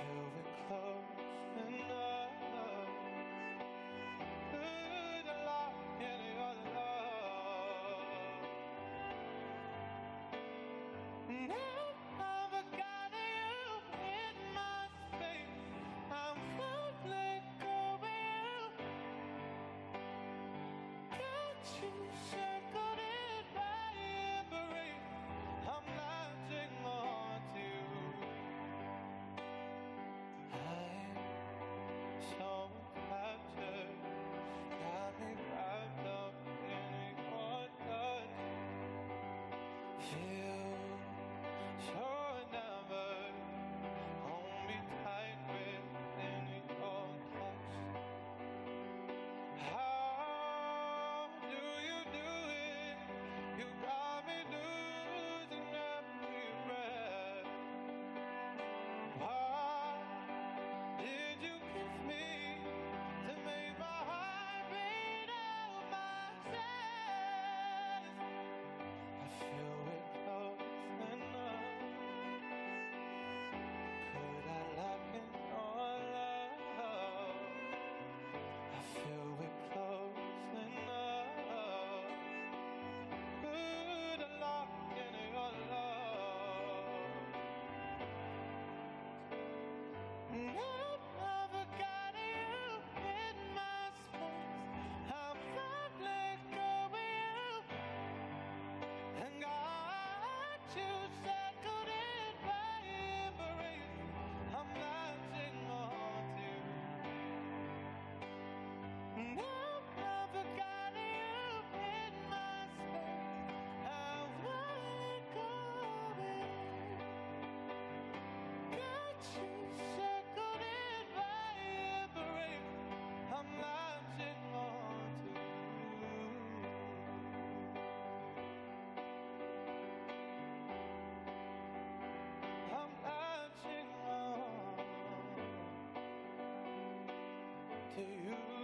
fill the to you.